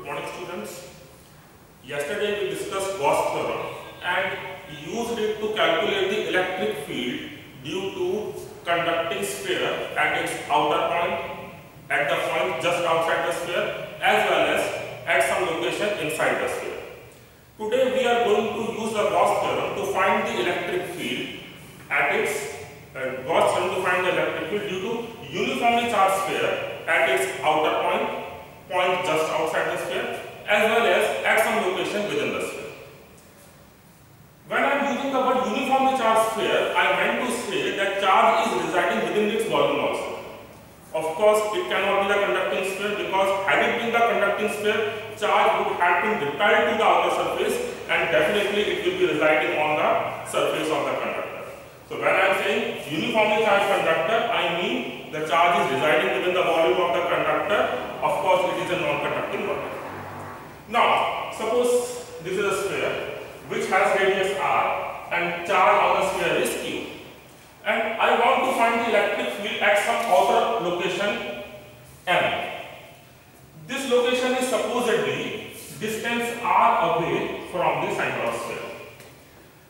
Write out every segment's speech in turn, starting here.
Good morning students. Yesterday we discussed Gauss theorem and used it to calculate the electric field due to conducting sphere at its outer point, at the point just outside the sphere as well as at some location inside the sphere. Today we are going to use the Gauss theorem to find the electric field at its uh, Gauss theorem to find the electric field due to uniformly charged sphere at its outer point, point just outside the sphere as well as at some location within the sphere. When I am using the word uniformly charged sphere, I meant to say that charge is residing within its volume also. Of course, it cannot be the conducting sphere because had it been the conducting sphere, charge would have been repelled to the outer surface and definitely it will be residing on the surface of the conductor. So when I am saying uniformly charged conductor, I mean the charge is residing within the volume of the conductor. Of course, it is a non-conducting body. Now, suppose this is a sphere which has radius r and charge on the sphere is q. And I want to find the electric field at some outer location m. This location is supposedly distance r away from the center of sphere.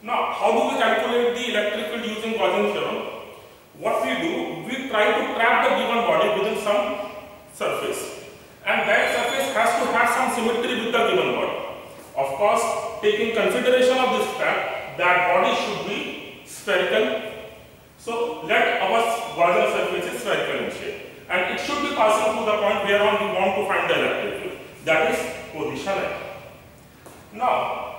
Now, how do we calculate the electric field using Gaussian theorem? What we do, we try to trap the given body within some surface. And that surface has to have some symmetry with the given body. Of course, taking consideration of this fact, that body should be spherical. So, let our Gaussian surface is spherical in shape. And it should be passing through the point whereon we want to find the electric field. That is position. Now,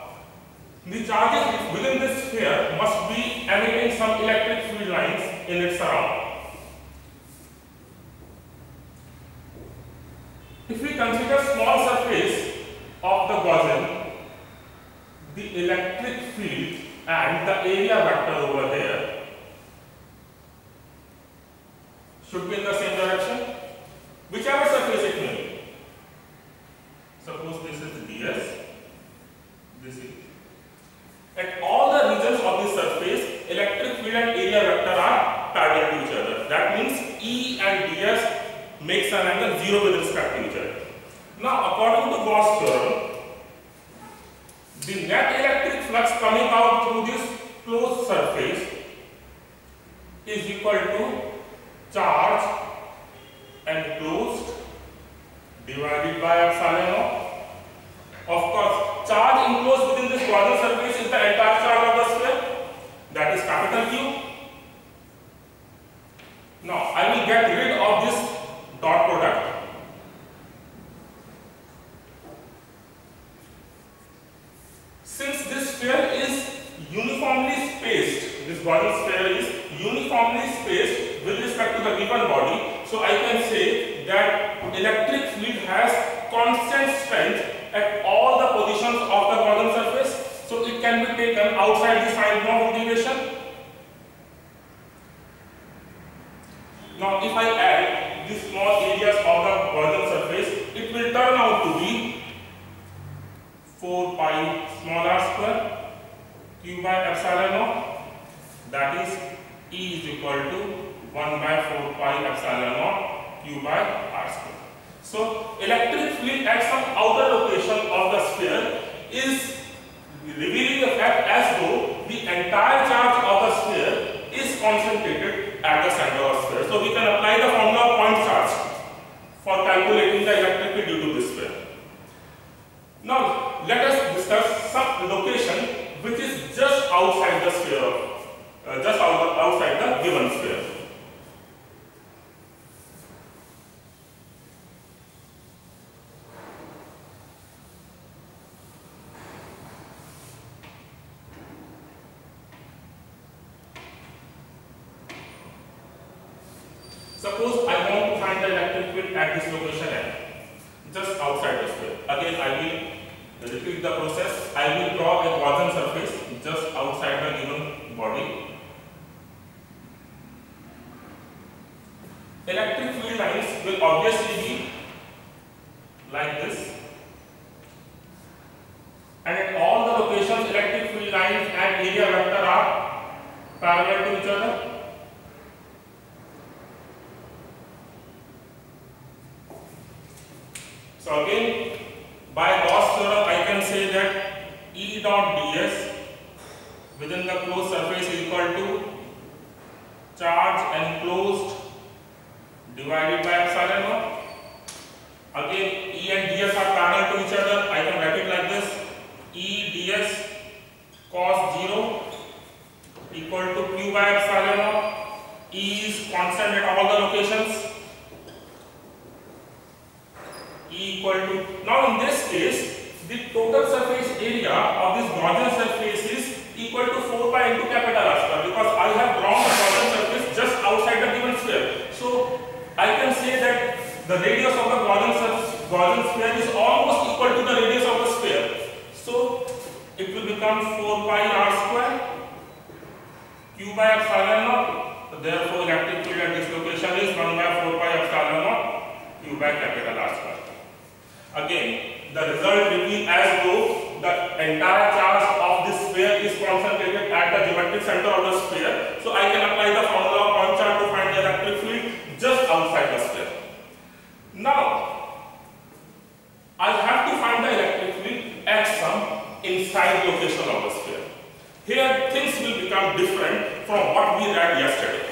the charges within this sphere must be emitting some electric field lines in its surrounding. If we consider small surface of the Gaussian, the electric field and the area vector over here should be in the same direction, whichever surface it may be. Suppose this is ds, this is at all the regions of this surface, electric field and area vector are parallel to each other. That means E and ds makes an angle 0 with respect to each other. Now, according to Gauss theorem, the net electric flux coming out through this closed surface is equal to charge enclosed divided by epsilon naught. Of course, charge enclosed within this Gaussian surface is the entire charge of the sphere, that is capital Q. Now, I will get rid of this dot product. Since this sphere is uniformly spaced, this Gaussian sphere is uniformly spaced with respect to the given body, so I can say that electric field has constant strength at all the positions of the Gaussian surface, so it can be taken outside the sign of integration. Now, if I add these small areas of the Gaussian surface, it will turn out to be 4 pi small r square q by epsilon naught that is E is equal to 1 by 4 pi epsilon naught q by r square. So, electric field at some outer location of the sphere is revealing the fact as though the entire charge of the sphere is concentrated at the center of the sphere. So, we can apply the formula of point charge for calculating the electric field due to this sphere. Now, let us discuss some location which is just outside the sphere, uh, just out, outside the given sphere. Suppose I want to find the electric field at this location M, just outside the sphere. Again, I will repeat the process. I will draw a Gaussian surface just outside the given body. Electric field lines will obviously be like this. And at all the locations, electric field lines and area vector are parallel to each other. So again, By Gauss theorem, I can say that E dot ds within the closed surface is equal to charge enclosed divided by epsilon naught. Again, E and ds are parallel to each other. I can write it like this: E ds cos 0 equal to q by epsilon naught. E is constant at all the locations. E equal to now in this case the total surface area of this Gaussian surface is equal to 4 pi into capital R square because I have drawn the Gaussian surface just outside the given sphere. So I can say that the radius of the surface Gaussian sphere is almost equal to the radius of the sphere. So it will become 4 pi R square q by epsilon naught. Therefore electric field at this location is 1 by 4 pi epsilon naught q by capital R square. Again, the result will be as though the entire charge of this sphere is concentrated at the geometric center of the sphere. So I can apply the formula of charge to find the electric field just outside the sphere. Now, I have to find the electric field at some inside location of the sphere. Here things will become different from what we read yesterday.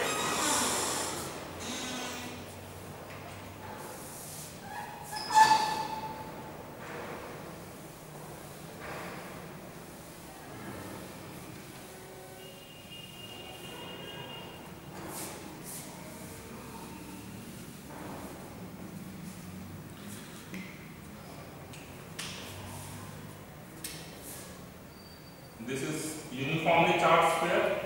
This is uniformly charged sphere.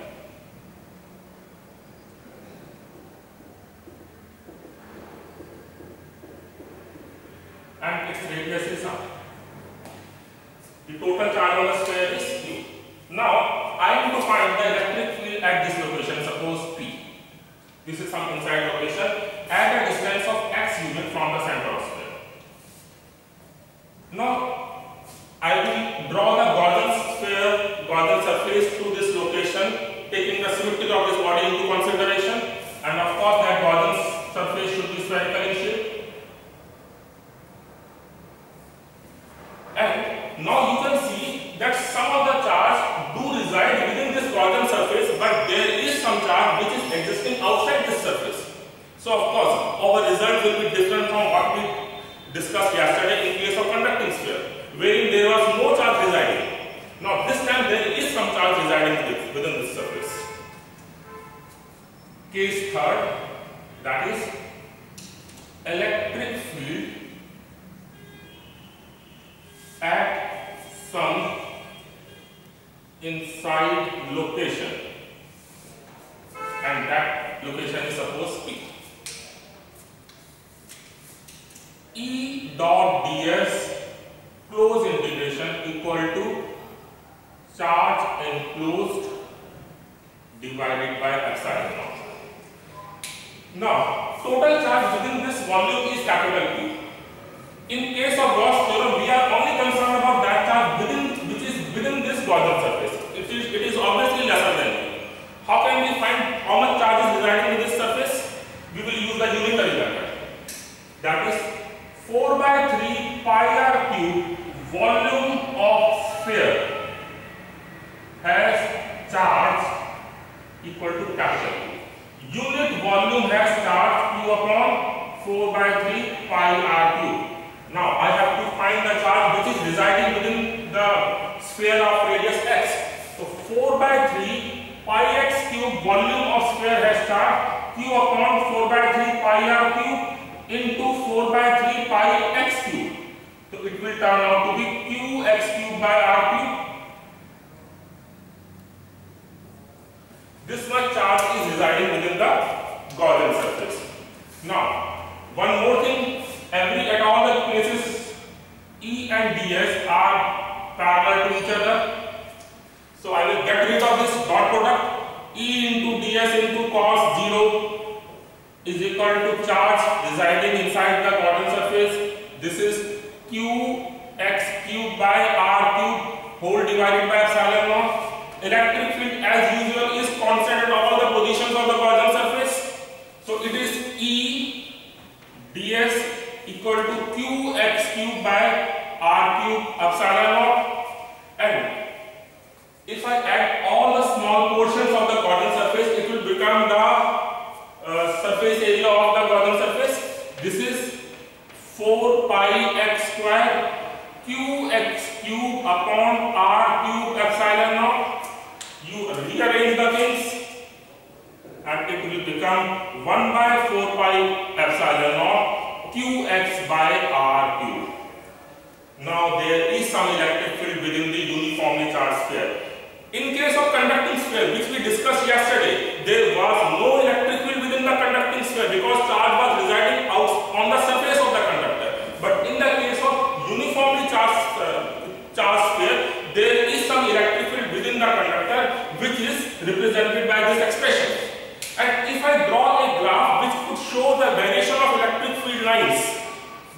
And its radius is r. The total charge on the sphere is q. Now, I need to find the electric field at this location, suppose P. This is some inside location at a distance of x unit from the center of sphere. Now, I will draw the Gaussian sphere, Gaussian surface to this location, taking the symmetry of this body into consideration, and of course that Gaussian surface should be spherical in shape. And now you can see that some of the charge do reside within this Gaussian surface, but there is some charge which is existing outside this surface. So of course, our result will be different from what we discussed yesterday in case of conducting sphere wherein there was no charge residing. Now this time there is some charge residing within this surface. Case third, that is electric field at some inside location and that location is supposed to be. E dot ds close integration equal to charge enclosed divided by epsilon naught. Now, total charge within this volume is capital Q. In case of Gauss theorem, we are only concerned about that charge within which is within this Gaussian surface. It is it is obviously lesser than Q. How can we find how much charge the sphere of radius x. So 4 by 3 pi x cube volume of sphere has charge Q upon 4 by 3 pi r cube into 4 by 3 pi x cube. So it will turn out to be q x cube by r cube. This much charge is residing within the Gaussian surface. Electric field as usual is constant at all the positions of the Gaussian surface. So it is E ds equal to q x cube by r cube epsilon naught and if I add all the small portions of the Gaussian surface, it will become the uh, surface area of the Gaussian surface. This is 4 pi x square qx cube upon r cube epsilon naught. You rearrange the things and it will become 1 by 4 pi epsilon naught qx by r cube. Now there is some electric field within the uniformly charged sphere. In case of conducting sphere, which we discussed yesterday, there was no electric field within the conducting sphere because charge was residing out on the surface of the conductor. But in the case of uniformly charged, uh, charged sphere, there is some electric field within the conductor which is represented by this expression. And if I draw a graph which could show the variation of electric field lines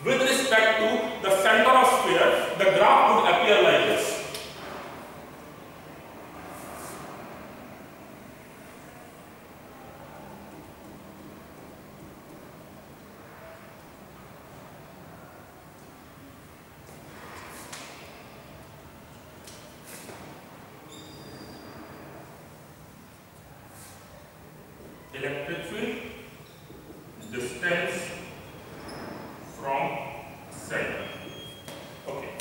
with respect to the center of sphere, the graph would appear like this. electric field distance from center. Okay.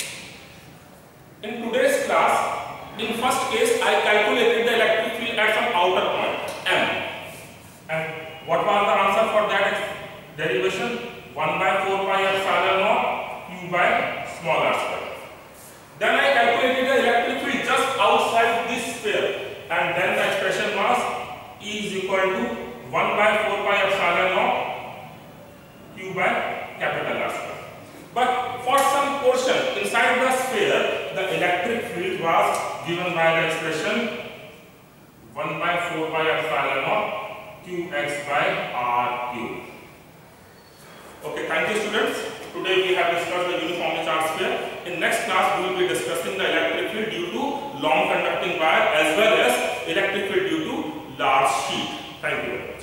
In today's class, in first case, I calculated the electric field at some outer point, M. And what was the answer for that derivation? 1 by 4 pi epsilon naught q by small r square. Then I calculated the electric field just outside this sphere and then the expression was E is equal to 1 by 4 pi epsilon naught q by capital R square. But for some portion inside the sphere, the electric field was given by the expression 1 by 4 pi epsilon naught qx by r cube. Okay, thank you students. Today we have discussed the uniformly charged sphere. In next class we will be discussing the electric field due to long conducting wire as well as electric field due to large sheet. Thank you.